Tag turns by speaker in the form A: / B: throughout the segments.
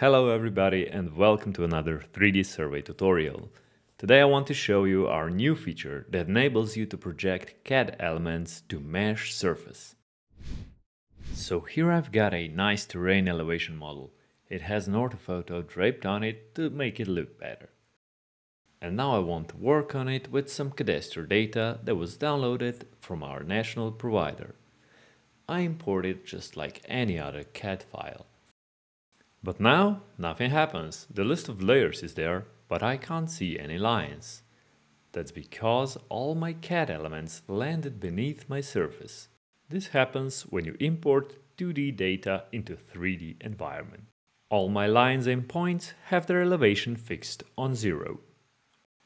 A: Hello everybody and welcome to another 3Dsurvey tutorial. Today I want to show you our new feature that enables you to project CAD elements to mesh surface. So here I've got a nice terrain elevation model. It has an orthophoto draped on it to make it look better. And now I want to work on it with some cadastral data that was downloaded from our national provider. I import it just like any other CAD file. But now nothing happens. The list of layers is there, but I can't see any lines. That's because all my CAD elements landed beneath my surface. This happens when you import 2D data into 3D environment. All my lines and points have their elevation fixed on zero.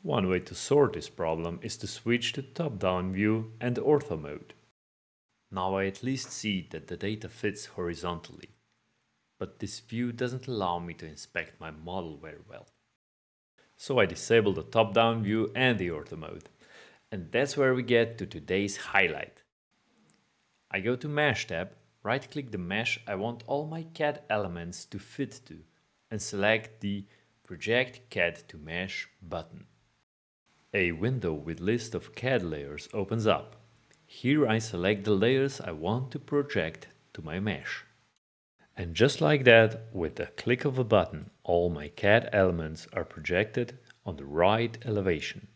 A: One way to sort this problem is to switch to top-down view and ortho mode. Now I at least see that the data fits horizontally but this view doesn't allow me to inspect my model very well. So I disable the top-down view and the ortho mode. And that's where we get to today's highlight. I go to Mesh tab, right-click the mesh I want all my CAD elements to fit to, and select the Project CAD to Mesh button. A window with list of CAD layers opens up. Here I select the layers I want to project to my mesh. And just like that, with the click of a button, all my CAD elements are projected on the right elevation.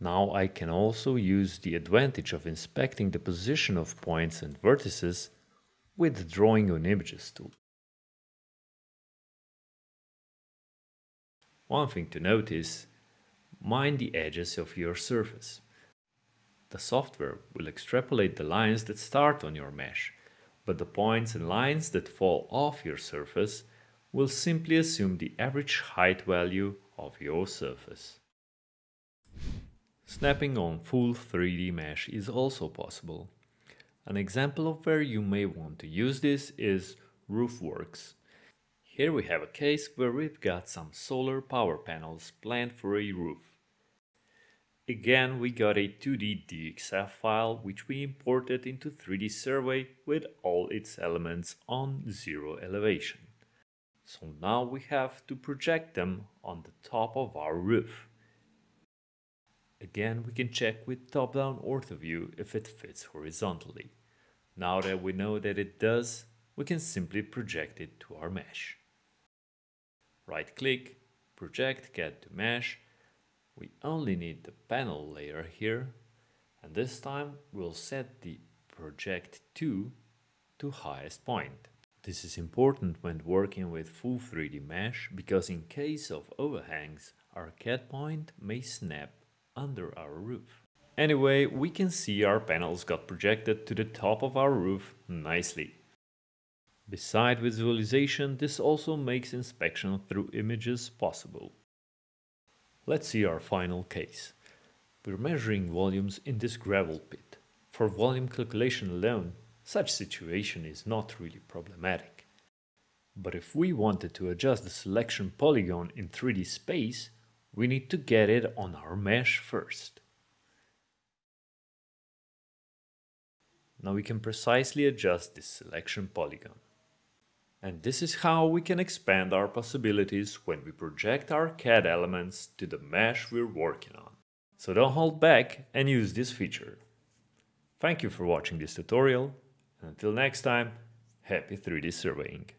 A: Now I can also use the advantage of inspecting the position of points and vertices with the Drawing on Images tool. One thing to note is, mind the edges of your surface. The software will extrapolate the lines that start on your mesh but the points and lines that fall off your surface will simply assume the average height value of your surface. Snapping on full 3D mesh is also possible. An example of where you may want to use this is RoofWorks. Here we have a case where we've got some solar power panels planned for a roof. Again, we got a 2D DXF file which we imported into 3Dsurvey with all its elements on zero elevation. So now we have to project them on the top of our roof. Again, we can check with top-down ortho view if it fits horizontally. Now that we know that it does, we can simply project it to our mesh. Right-click, Project CAD to Mesh, we only need the panel layer here and this time we'll set the project to to highest point. This is important when working with full 3D mesh because in case of overhangs our CAD point may snap under our roof. Anyway, we can see our panels got projected to the top of our roof nicely. Beside visualization, this also makes inspection through images possible. Let's see our final case. We're measuring volumes in this gravel pit. For volume calculation alone, such situation is not really problematic. But if we wanted to adjust the selection polygon in 3D space, we need to get it on our mesh first. Now we can precisely adjust this selection polygon. And this is how we can expand our possibilities when we project our CAD elements to the mesh we're working on. So don't hold back and use this feature. Thank you for watching this tutorial, and until next time, happy 3D surveying!